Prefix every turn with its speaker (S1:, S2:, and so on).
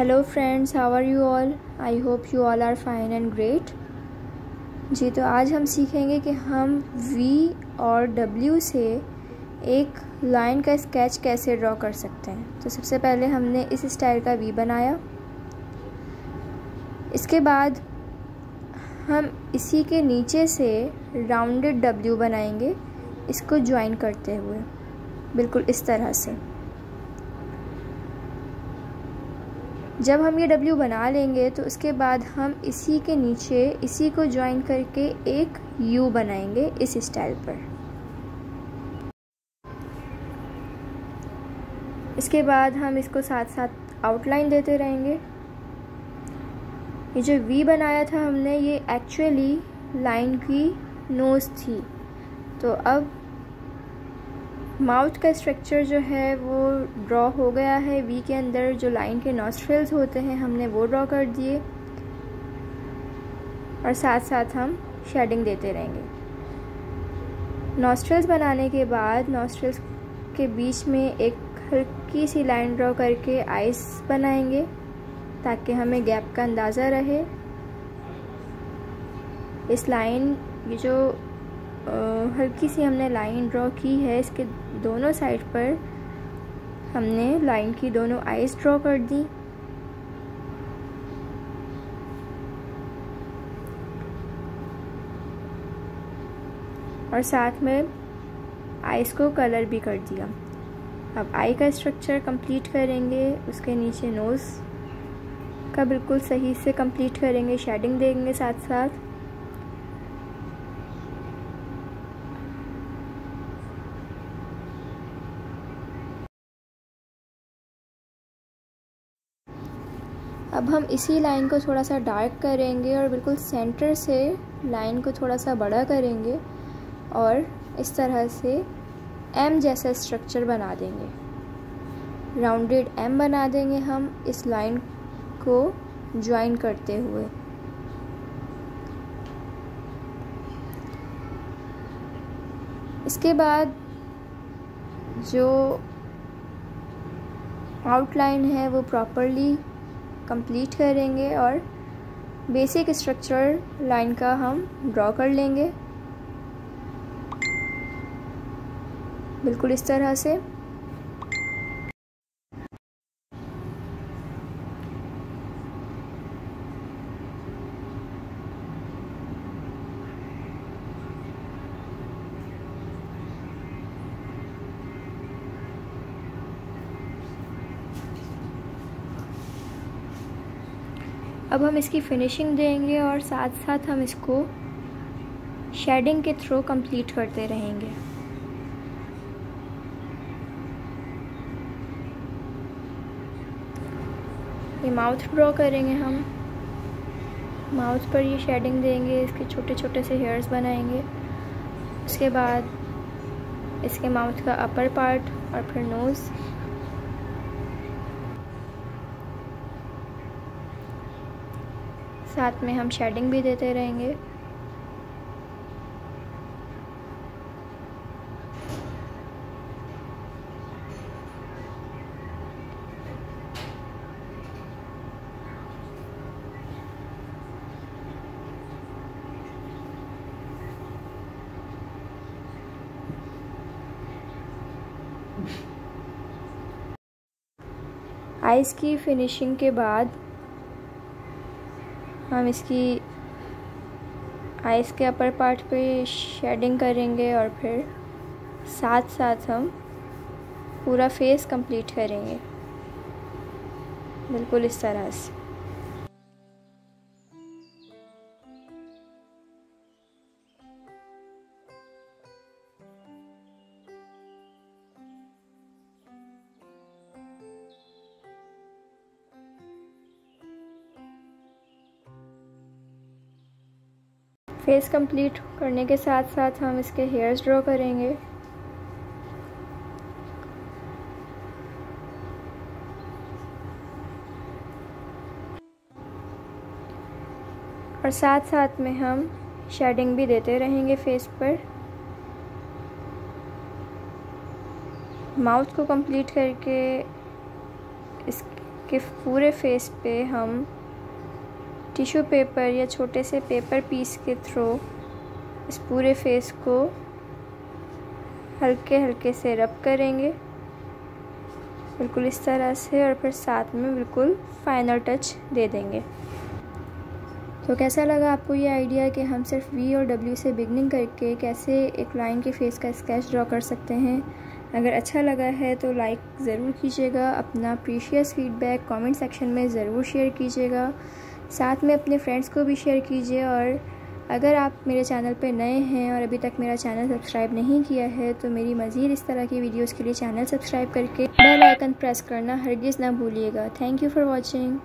S1: Hello friends how are you all I hope you all are fine and great ji तो आज हम सीखेंगे कि हम वी और डब्ल्यू से एक लाइन का स्केच कैसे ड्रॉ कर सकते हैं। तो सबसे पहले हमने इस स्टाइल का वी बनाया। इसके बाद हम इसी के नीचे से राउंडेड डब्ल्यू बनाएँगे, इसको ज्वाइन करते हुए। बिल्कुल इस तरह से। जब हम ये डब्ल्यू बना लेंगे तो उसके बाद हम इसी के नीचे, इसी को ज्वाइन करके एक यू बनाएँगे इस स्टाइल पर। इसके बाद हम इसको साथ साथ आउटलाइन देते रहेंगे। ये जो वी बनाया था हमने, ये एक्चुअली लाइन की नोज़ थी। तो अब माउथ का स्ट्रक्चर जो है वो ड्रॉ हो गया है। वी के अंदर जो लाइन के नॉस्ट्रल्स होते हैं, हमने वो ड्रॉ कर दिए। और साथ साथ हम शेडिंग देते रहेंगे। नॉस्ट्रल्स बनाने के बाद नॉस्ट्रल्स के बीच में एक हल्की सी लाइन ड्रॉ करके आइस बनाएँगे, ताकि हमें गैप का अंदाज़ा रहे। इस लाइन ये जो हल्की सी हमने लाइन ड्रॉ की है। इसके दोनों साइड पर हमने लाइन की दोनों आइस ड्रॉ कर दी। और साथ में आइस को कलर भी कर दिया। अब आई का स्ट्रक्चर कंप्लीट करेंगे। उसके नीचे नोज़ का बिल्कुल सही से कंप्लीट करेंगे। शेडिंग देंगे साथ साथ अब हम इसी लाइन को थोड़ा सा डार्क करेंगे और बिल्कुल सेंटर से लाइन को थोड़ा सा बड़ा करेंगे और इस तरह से एम जैसा स्ट्रक्चर बना देंगे। राउंडेड एम बना देंगे हम इस लाइन को ज्वाइन करते हुए। इसके बाद जो आउटलाइन है वो प्रॉपरली कंप्लीट करेंगे और बेसिक स्ट्रक्चर लाइन का हम ड्रॉ कर लेंगे। बिल्कुल इस तरह से। अब हम इसकी फिनिशिंग देंगे और साथ साथ हम इसको शेडिंग के थ्रू कंप्लीट करते रहेंगे। ये माउथ ड्रॉ करेंगे हम। माउथ पर ये शेडिंग देंगे, इसके छोटे छोटे से हेयर्स बनाएँगे। उसके बाद इसके माउथ का अपर पार्ट और फिर नोज़ साथ में हम शेडिंग भी देते रहेंगे। आइस की फिनिशिंग के बाद हम इसकी आइस के अपर पार्ट पे शेडिंग करेंगे और फिर साथ साथ हम पूरा फेस कंप्लीट करेंगे। बिल्कुल इस तरह से। फेस कंप्लीट करने के साथ साथ हम इसके हेयर्स ड्रॉ करेंगे। और साथ साथ में हम शेडिंग भी देते रहेंगे फेस पर। माउथ को कंप्लीट करके इसके पूरे फेस पे हम टिश्यू पेपर या छोटे से पेपर पीस के थ्रू इस पूरे फेस को हल्के हल्के से रब करेंगे। बिल्कुल इस तरह से और फिर साथ में बिल्कुल फाइनल टच दे देंगे। तो कैसा लगा आपको ये आइडिया कि हम सिर्फ़ वी और डब्ल्यू से बिगनिंग करके कैसे एक लाइन के फेस का स्केच ड्रॉ कर सकते हैं? अगर अच्छा लगा है तो लाइक ज़रूर कीजिएगा, अपना प्रीशियस फीडबैक कमेंट सेक्शन में ज़रूर शेयर कीजिएगा। साथ में अपने फ्रेंड्स को भी शेयर कीजिए और अगर आप मेरे चैनल पर नए हैं और अभी तक मेरा चैनल सब्सक्राइब नहीं किया है तो मेरी मज़ीद इस तरह की वीडियोस के लिए चैनल सब्सक्राइब करके बेल आइकन प्रेस करना हरगिज़ ना भूलिएगा। Thank you for watching